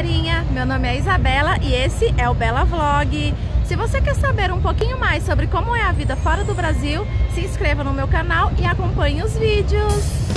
galerinha, meu nome é Isabela e esse é o Bela Vlog. Se você quer saber um pouquinho mais sobre como é a vida fora do Brasil, se inscreva no meu canal e acompanhe os vídeos.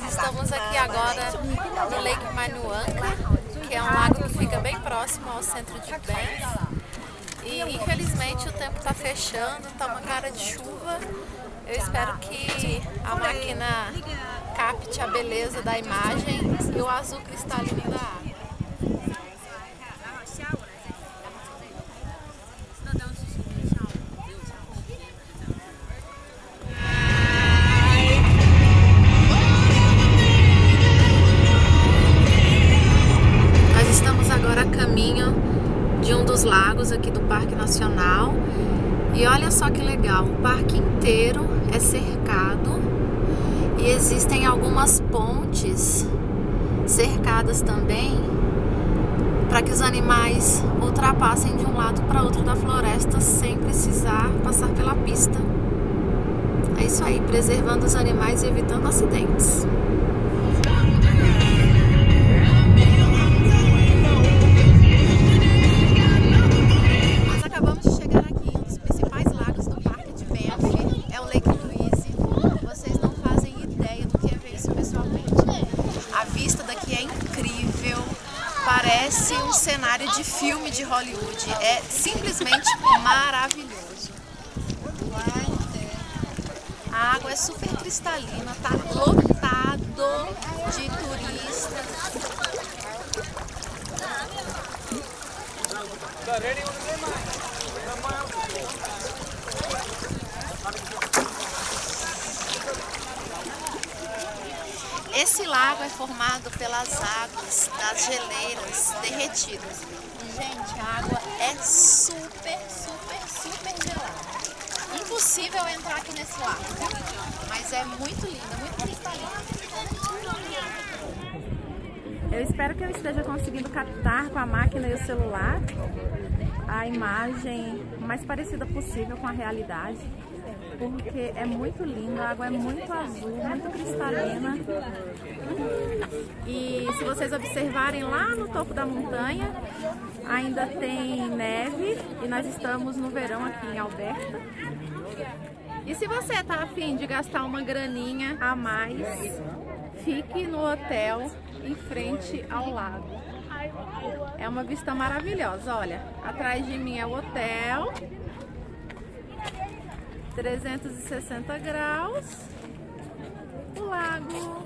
Nós estamos aqui agora no Lake Manuanca, que é um lago que fica bem próximo ao centro de Banff. E infelizmente o tempo está fechando, está uma cara de chuva. Eu espero que a máquina capte a beleza da imagem e o azul cristalino da água. Caminho de um dos lagos aqui do Parque Nacional. E olha só que legal, o parque inteiro é cercado e existem algumas pontes cercadas também para que os animais ultrapassem de um lado para outro da floresta sem precisar passar pela pista. É isso aí, preservando os animais e evitando acidentes. Parece um cenário de filme de Hollywood. É simplesmente maravilhoso. A água é super cristalina, tá lotado de turistas. Esse lago é formado pelas águas das geleiras derretidas. Gente, a água é super, super, super gelada. Impossível entrar aqui nesse lago? Mas é muito linda, muito cristalina. Eu espero que eu esteja conseguindo captar com a máquina e o celular a imagem mais parecida possível com a realidade, porque é muito lindo, a água é muito azul, muito cristalina. E se vocês observarem lá no topo da montanha, ainda tem neve e nós estamos no verão aqui em Alberta. E se você tá afim de gastar uma graninha a mais, fique no hotel em frente ao lago. É uma vista maravilhosa, olha. Atrás de mim é o hotel. 360 graus. O lago.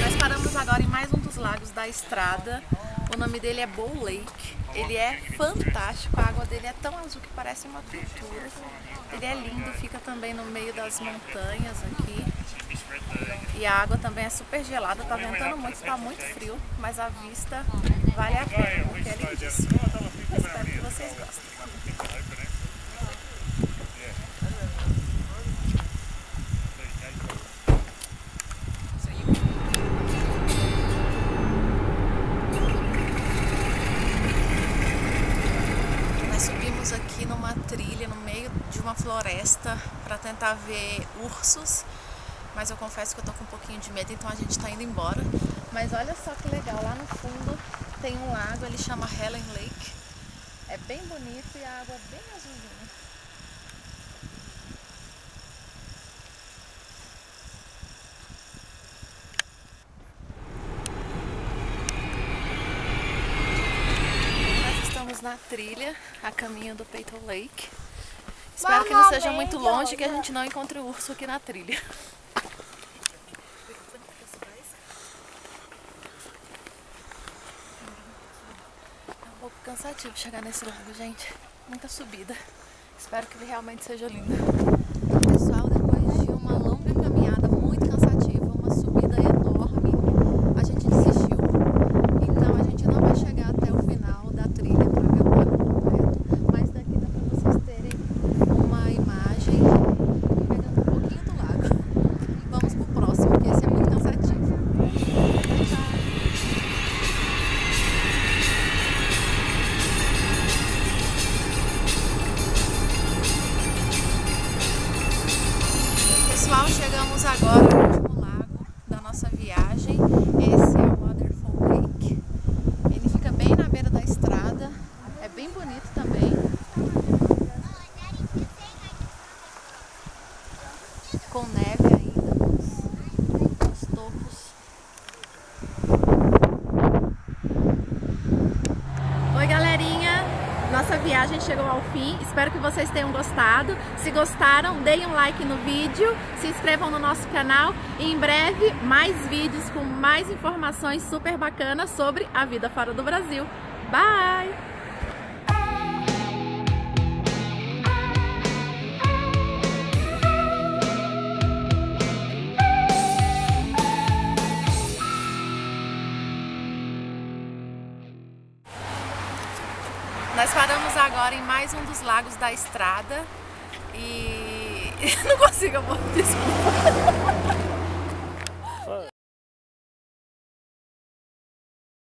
Nós paramos agora em mais um dos lagos da estrada. Nome dele é Bow Lake. Ele é fantástico, a água dele é tão azul que parece uma pintura. Ele é lindo, fica também no meio das montanhas aqui. E a água também é super gelada, tá ventando muito, tá muito frio, mas a vista vale a pena, porque é lindíssimo. Espero que vocês gostem. Floresta para tentar ver ursos, mas eu confesso que eu tô com um pouquinho de medo, então a gente tá indo embora. Mas olha só que legal, lá no fundo tem um lago, ele chama Helen Lake. É bem bonito e a água é bem azulzinha. Estamos na trilha, a caminho do Peyton Lake. Espero que não seja muito longe que a gente não encontre o urso aqui na trilha. É um pouco cansativo chegar nesse lago, gente. Muita subida. Espero que ele realmente seja lindo. Pessoal, neve ainda nos, nos topos. Oi, galerinha! Nossa viagem chegou ao fim. Espero que vocês tenham gostado. Se gostaram, deem um like no vídeo, se inscrevam no nosso canal e em breve mais vídeos com mais informações super bacanas sobre a vida fora do Brasil. Bye! Nós paramos agora em mais um dos lagos da estrada e não consigo, amor, desculpa.